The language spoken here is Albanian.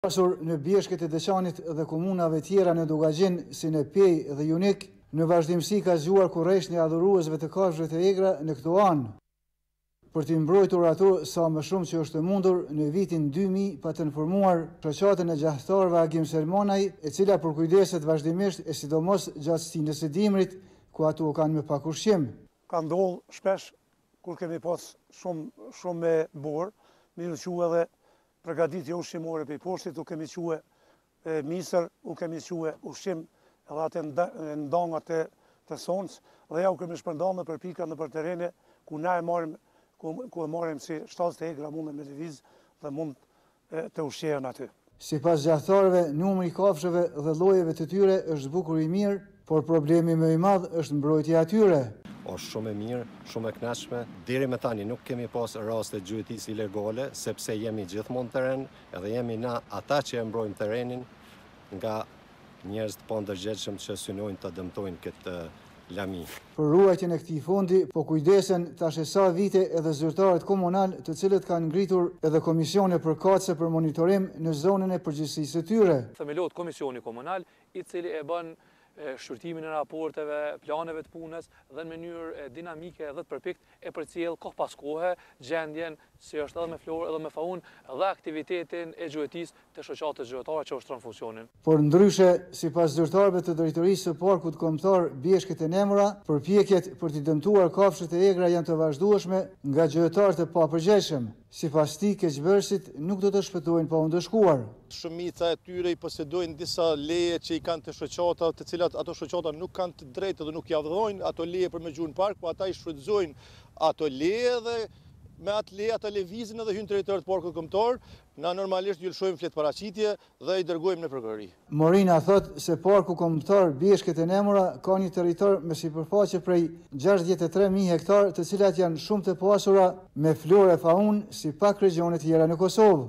pasur në bjeshkët e Deçanit dhe komunave tjera në Dugagjin, si në Pejë dhe Junik, në vazhdimësi ka zgjuar kurreshtën e adhuruesve të kafshëve të egra në këto anë, për t'i mbrojtur ato sa më shumë që është e mundur, në vitin dy mijë patën formuar Shoqatën e Gjahtarëve Agim Selmanaj, e cila përkujdeset vazhdimisht e sidomos gjatë stinës së dimrit, ku ato kanë më pak ushqim. Ka ndodhur shpesh kur kemi pas shumë shumë me borë, me iu çu edhe Përgatitje ushqimore prej poshtit u kemi çue misër, u kemi çue ushqim edhe atë n'dëngat të të sonës dhe ja u kemi shpërnda nëpër pika nëpër terene ku na e marrim ku ku e marrim si shtazët e egra munden me lëviz dhe mund të ushqehen aty. Sipas gjahtarëve numri i kafshëve dhe llojeve të tyre është bukur i mirë, Por problemi më i madh është mbrojtja e tyre. Është shumë e mirë, shumë e kënaqshme. Deri më tani nuk kemi pas raste të gjuetisë ilegale, sepse jemi gjithmonë në terren edhe jemi na ata që e mbrojmë terrenin nga njerëz të pandërgjegjshëm që synojnë ta dëmtojnë këtë lami. Për ruajtjen e këtij fondi po kujdesen tash e sa vite edhe zyrtarët komunalë të cilët kanë ngritur edhe komisione përkatëse për monitorim në zonën e përgjegjësisë së tyre. Themelohet komisioni komunal i cili e bën shqyrtimin e raporteve, planeve të punës dhe në mënyrë dinamike dhe të përpiktë e përcjell kohë pas kohe gjendjen, si është edhe me florë edhe me faunë, dhe aktivitetin e gjuetisë të shoqatës gjuetare që ushtron funksionin. Por ndryshe, sipas zyrtarëve të Drejtorisë së Parkut Kombëtar Bjeshkët e Nemura, përpjekjet për t'i dëmtuar kafshët e egra janë të vazhdueshme nga gjuetarët e papërgjegjshëm. Sipas tij, keqbërësit nuk do të shpëtojnë pa u ndëshkuar. Shumica e tyre i posedojnë disa leje që i kanë te shoqata, të cilat ato shoqata nuk kanë të drejtë edhe nuk jau lëshojnë ato leje për me gju në park, po ata i shfrytëzojnë ato leje dhe me atë leje ata lëvizin edhe hyjnë në territor të Parkut Kombëtar. Na normalisht iu lëshojmë fletëparaqitje, Dhe i dërgojmë në prokurori. Morina thotë se Parku Kombëtar Bjeshkët e Nemura ka një territor me sipërfaqe prej gjashtëdhjetë e tre mijë hektarë të cilat janë shumë të pasura me florë e faunë si pak regjione tjera në Kosovë.